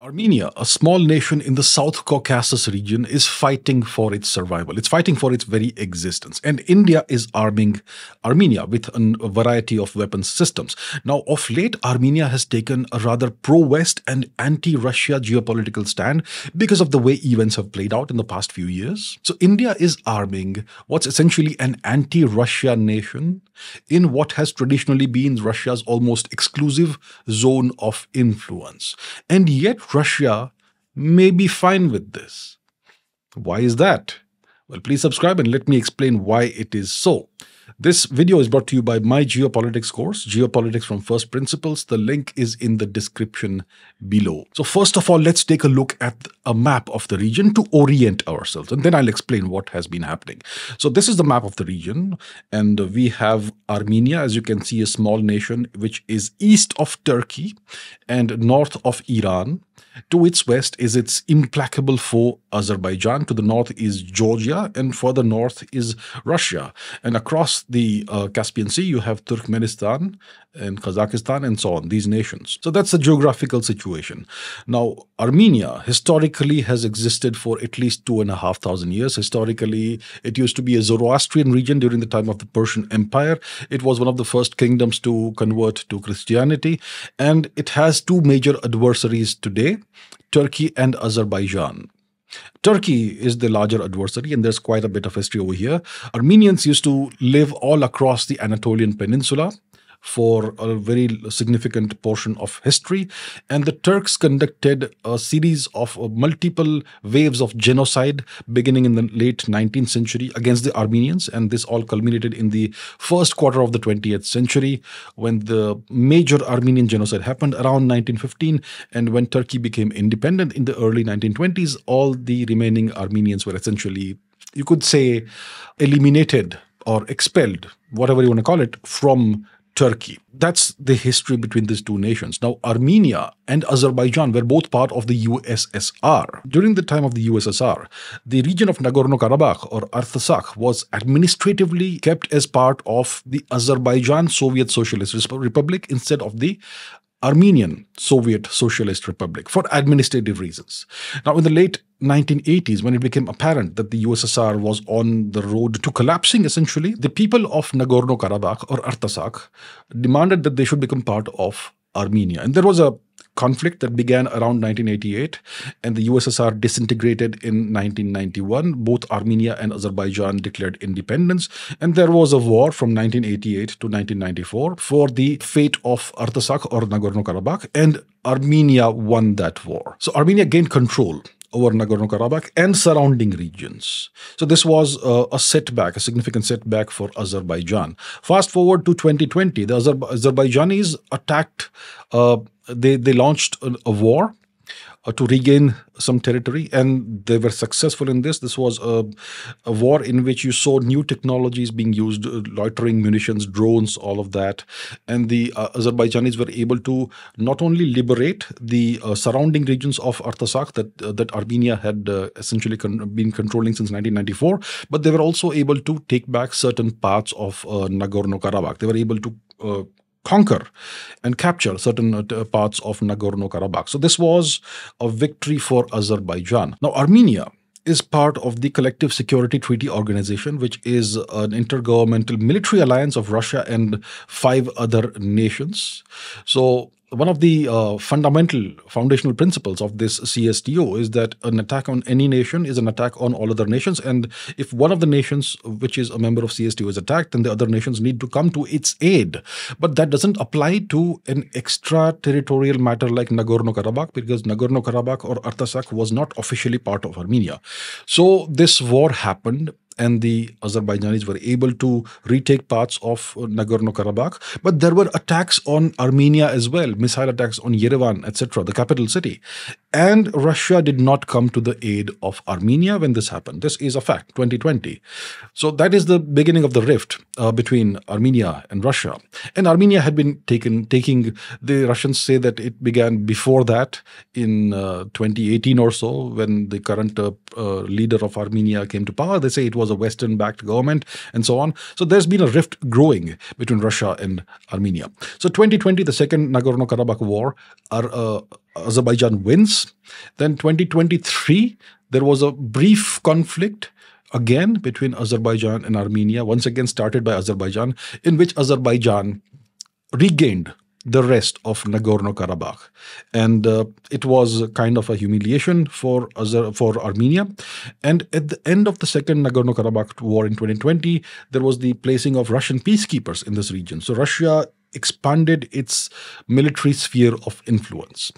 Armenia, a small nation in the South Caucasus region, is fighting for its survival. It's fighting for its very existence. And India is arming Armenia with a variety of weapons systems. Now, of late, Armenia has taken a rather pro West and anti Russia geopolitical stand because of the way events have played out in the past few years. So, India is arming what's essentially an anti Russia nation in what has traditionally been Russia's almost exclusive zone of influence. And yet, Russia may be fine with this. Why is that? Well, please subscribe and let me explain why it is so. This video is brought to you by my geopolitics course, Geopolitics from First Principles. The link is in the description below. So first of all, let's take a look at a map of the region to orient ourselves, and then I'll explain what has been happening. So this is the map of the region, and we have Armenia, as you can see, a small nation which is east of Turkey and north of Iran. To its west is its implacable foe Azerbaijan. To the north is Georgia, and further north is Russia. And across the uh, Caspian Sea, you have Turkmenistan and Kazakhstan and so on, these nations. So that's the geographical situation. Now, Armenia historically has existed for at least two and a half thousand years. Historically, it used to be a Zoroastrian region during the time of the Persian Empire. It was one of the first kingdoms to convert to Christianity, and it has two major adversaries today Turkey and Azerbaijan. Turkey is the larger adversary, and there's quite a bit of history over here. Armenians used to live all across the Anatolian Peninsula for a very significant portion of history. And the Turks conducted a series of uh, multiple waves of genocide beginning in the late 19th century against the Armenians. And this all culminated in the first quarter of the 20th century when the major Armenian genocide happened around 1915. And when Turkey became independent in the early 1920s, all the remaining Armenians were essentially, you could say, eliminated or expelled, whatever you want to call it, from Turkey. That's the history between these two nations. Now, Armenia and Azerbaijan were both part of the USSR. During the time of the USSR, the region of Nagorno-Karabakh or Artsakh was administratively kept as part of the Azerbaijan Soviet Socialist Republic instead of the Armenian Soviet Socialist Republic for administrative reasons. Now, in the late 1980s, when it became apparent that the USSR was on the road to collapsing, essentially, the people of Nagorno Karabakh or Artsakh demanded that they should become part of Armenia. And there was a conflict that began around 1988 and the USSR disintegrated in 1991. Both Armenia and Azerbaijan declared independence and there was a war from 1988 to 1994 for the fate of Artsakh or Nagorno-Karabakh and Armenia won that war. So Armenia gained control over Nagorno-Karabakh and surrounding regions. So this was uh, a setback, a significant setback for Azerbaijan. Fast forward to 2020, the Azer Azerbaijanis attacked, uh, they, they launched a, a war uh, to regain some territory, and they were successful in this. This was a, a war in which you saw new technologies being used, uh, loitering munitions, drones, all of that, and the uh, Azerbaijanis were able to not only liberate the uh, surrounding regions of Artsakh that uh, that Armenia had uh, essentially con been controlling since 1994, but they were also able to take back certain parts of Nagorno Karabakh. They were able to conquer and capture certain uh, parts of Nagorno Karabakh. So this was a victory for Azerbaijan. Now, Armenia is part of the Collective Security Treaty Organization, which is an intergovernmental military alliance of Russia and five other nations. So one of the uh, fundamental foundational principles of this CSTO is that an attack on any nation is an attack on all other nations. And if one of the nations which is a member of CSTO is attacked then the other nations need to come to its aid. But that doesn't apply to an extraterritorial matter like Nagorno-Karabakh because Nagorno-Karabakh or Artsakh was not officially part of Armenia. So this war happened and the Azerbaijanis were able to retake parts of Nagorno Karabakh. But there were attacks on Armenia as well, missile attacks on Yerevan, etc., the capital city. And Russia did not come to the aid of Armenia when this happened. This is a fact, 2020. So that is the beginning of the rift uh, between Armenia and Russia. And Armenia had been taken, taking, the Russians say that it began before that in uh, 2018 or so, when the current uh, uh, leader of Armenia came to power. They say it was a Western backed government and so on. So there's been a rift growing between Russia and Armenia. So 2020, the second Nagorno Karabakh war, our, uh, Azerbaijan wins. Then 2023, there was a brief conflict again between Azerbaijan and Armenia, once again started by Azerbaijan, in which Azerbaijan regained the rest of Nagorno Karabakh, and uh, it was kind of a humiliation for Azer- for Armenia. And at the end of the second Nagorno Karabakh war in 2020, there was the placing of Russian peacekeepers in this region. So Russia expanded its military sphere of influence.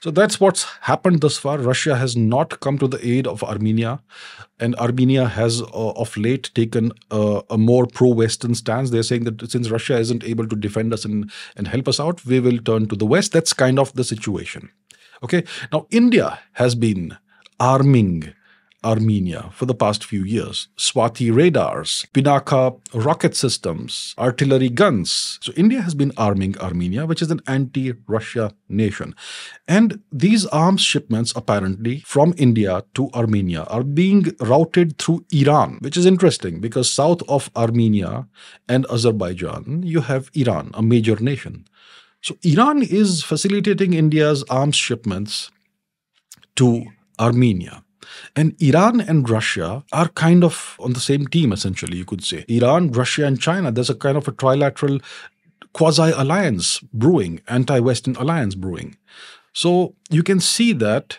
So that's what's happened thus far. Russia has not come to the aid of Armenia, and Armenia has, uh, of late, taken uh, a more pro Western stance. They're saying that since Russia isn't able to defend us and, and help us out, we will turn to the West. That's kind of the situation. Okay. Now, India has been arming Armenia for the past few years. Swathi radars, Pinaka rocket systems, artillery guns. So India has been arming Armenia, which is an anti-Russia nation. And these arms shipments apparently from India to Armenia are being routed through Iran, which is interesting because south of Armenia and Azerbaijan, you have Iran, a major nation. So Iran is facilitating India's arms shipments to Armenia. And Iran and Russia are kind of on the same team, essentially, you could say. Iran, Russia, and China, there's a kind of a trilateral quasi alliance brewing, anti Western alliance brewing. So you can see that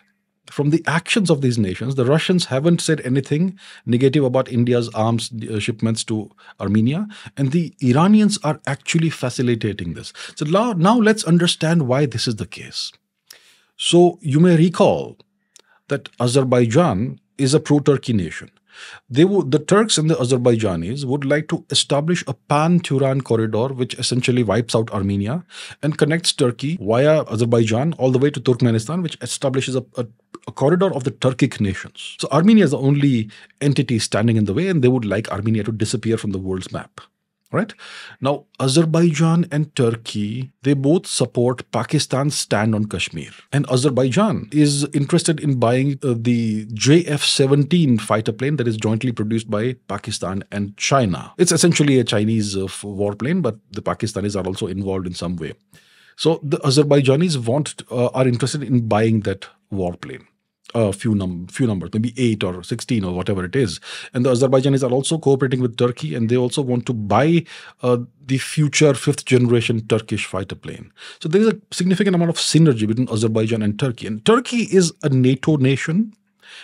from the actions of these nations, the Russians haven't said anything negative about India's arms uh, shipments to Armenia, and the Iranians are actually facilitating this. So now, now let's understand why this is the case. So you may recall that Azerbaijan is a pro-Turkey nation. They would, the Turks and the Azerbaijanis would like to establish a pan-Turan corridor, which essentially wipes out Armenia and connects Turkey via Azerbaijan all the way to Turkmenistan, which establishes a, a, a corridor of the Turkic nations. So Armenia is the only entity standing in the way, and they would like Armenia to disappear from the world's map right? Now azerbaijan and turkey they both support pakistan's stand on kashmir. And azerbaijan is interested in buying uh, the jf-17 fighter plane that is jointly produced by pakistan and china. It's essentially a chinese uh, warplane but the pakistanis are also involved in some way. So the azerbaijanis want uh, are interested in buying that warplane a few num few numbers, maybe eight or sixteen or whatever it is. And the Azerbaijanis are also cooperating with Turkey, and they also want to buy uh, the future fifth generation Turkish fighter plane. So there is a significant amount of synergy between Azerbaijan and Turkey. And Turkey is a NATO nation.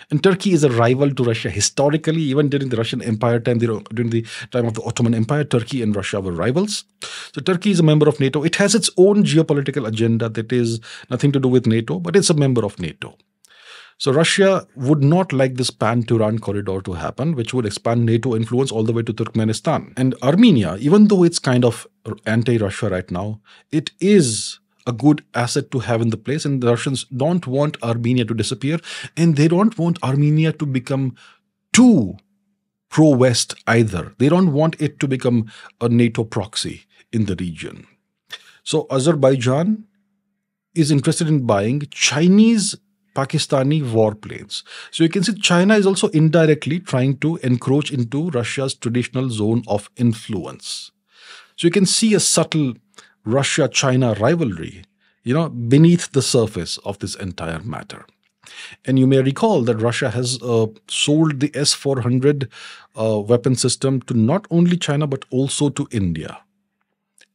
And Turkey is a rival to Russia historically, even during the Russian Empire time, during the time of the Ottoman Empire, Turkey and Russia were rivals. So Turkey is a member of NATO. It has its own geopolitical agenda that is nothing to do with NATO, but it's a member of NATO. So Russia would not like this pan-Turan corridor to happen, which would expand NATO influence all the way to Turkmenistan. And Armenia, even though it's kind of anti-Russia right now, it is a good asset to have in the place. And the Russians don't want Armenia to disappear, and they don't want Armenia to become too pro-West either. They don't want it to become a NATO proxy in the region. So Azerbaijan is interested in buying Chinese Pakistani warplanes. So you can see China is also indirectly trying to encroach into Russia's traditional zone of influence. So you can see a subtle Russia-China rivalry, you know, beneath the surface of this entire matter. And you may recall that Russia has uh, sold the S-400 uh, weapon system to not only China but also to India.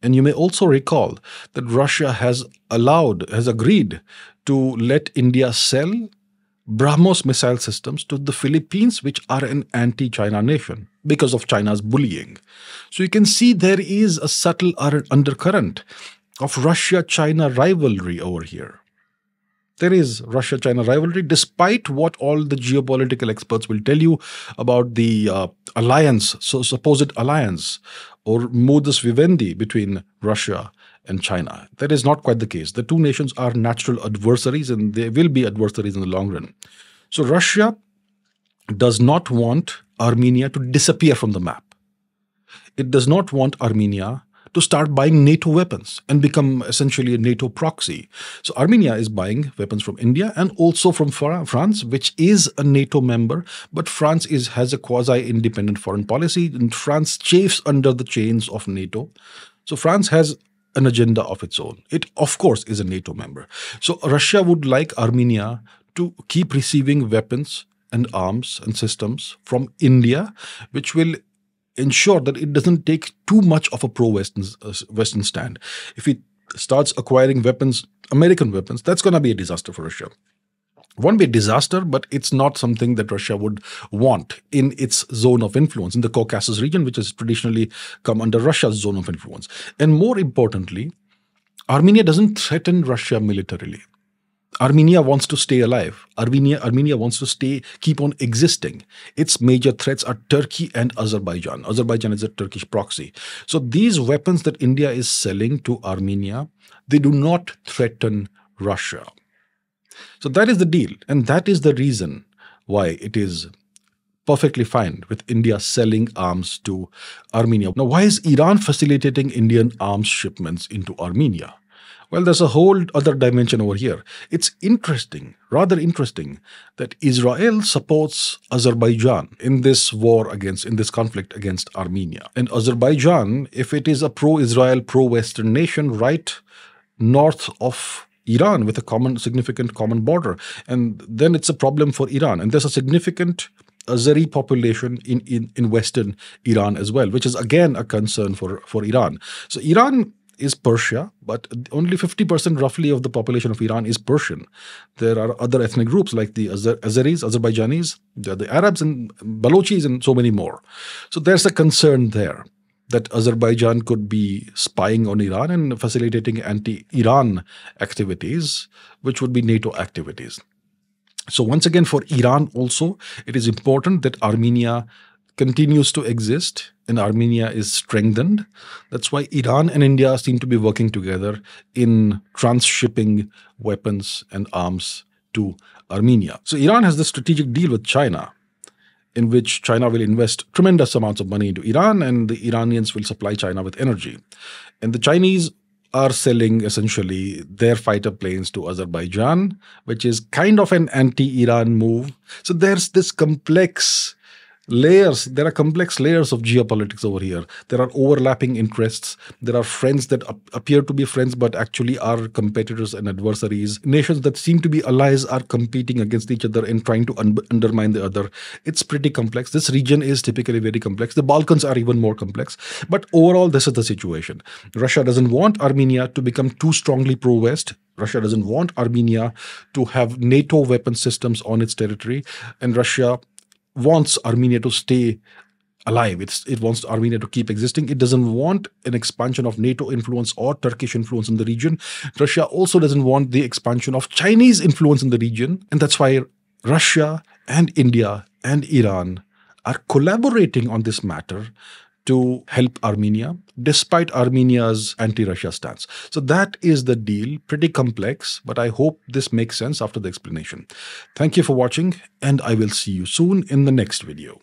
And you may also recall that Russia has allowed, has agreed to let India sell BrahMos missile systems to the Philippines, which are an anti China nation because of China's bullying. So you can see there is a subtle undercurrent of Russia China rivalry over here. There is Russia China rivalry, despite what all the geopolitical experts will tell you about the uh, alliance, so supposed alliance or modus vivendi between Russia and China. That is not quite the case. The two nations are natural adversaries and they will be adversaries in the long run. So Russia does not want Armenia to disappear from the map. It does not want Armenia to start buying NATO weapons and become essentially a NATO proxy. So Armenia is buying weapons from India and also from France, which is a NATO member, but France is has a quasi-independent foreign policy, and France chafes under the chains of NATO. So France has an agenda of its own. It, of course, is a NATO member. So Russia would like Armenia to keep receiving weapons and arms and systems from India, which will ensure that it doesn't take too much of a pro-Western uh, Western stand. If it starts acquiring weapons, American weapons, that's going to be a disaster for Russia won't be a disaster, but it's not something that Russia would want in its zone of influence, in the Caucasus region, which has traditionally come under Russia's zone of influence. And more importantly, Armenia doesn't threaten Russia militarily. Armenia wants to stay alive. Armenia, Armenia wants to stay, keep on existing. Its major threats are Turkey and Azerbaijan. Azerbaijan is a Turkish proxy. So these weapons that India is selling to Armenia, they do not threaten Russia. So that is the deal. And that is the reason why it is perfectly fine with India selling arms to Armenia. Now, why is Iran facilitating Indian arms shipments into Armenia? Well, there's a whole other dimension over here. It's interesting, rather interesting, that Israel supports Azerbaijan in this war against, in this conflict against Armenia. And Azerbaijan, if it is a pro Israel, pro Western nation, right north of Iran with a common, significant common border. And then it's a problem for Iran. And there's a significant Azeri population in, in, in Western Iran as well, which is again a concern for, for Iran. So Iran is Persia, but only 50% roughly of the population of Iran is Persian. There are other ethnic groups like the Azer Azeris, Azerbaijanis, the Arabs and Balochis and so many more. So there's a concern there that Azerbaijan could be spying on Iran and facilitating anti Iran activities, which would be NATO activities. So, once again, for Iran also, it is important that Armenia continues to exist and Armenia is strengthened. That's why Iran and India seem to be working together in transshipping weapons and arms to Armenia. So, Iran has this strategic deal with China in which China will invest tremendous amounts of money into Iran and the Iranians will supply China with energy. And the Chinese are selling essentially their fighter planes to Azerbaijan, which is kind of an anti Iran move. So there's this complex layers there are complex layers of geopolitics over here. There are overlapping interests. There are friends that ap- appear to be friends but actually are competitors and adversaries. Nations that seem to be allies are competing against each other and trying to un- undermine the other. It's pretty complex. This region is typically very complex. The balkans are even more complex. But overall this is the situation. Russia doesn't want armenia to become too strongly pro west Russia doesn't want Armenia to have NATO weapon systems on its territory, and Russia wants Armenia to stay alive. It's, it wants Armenia to keep existing. It doesn't want an expansion of NATO influence or Turkish influence in the region. Russia also doesn't want the expansion of Chinese influence in the region. And that's why Russia and India and Iran are collaborating on this matter to help Armenia, despite Armenia's anti Russia stance. So that is the deal. Pretty complex, but I hope this makes sense after the explanation. Thank you for watching, and I will see you soon in the next video.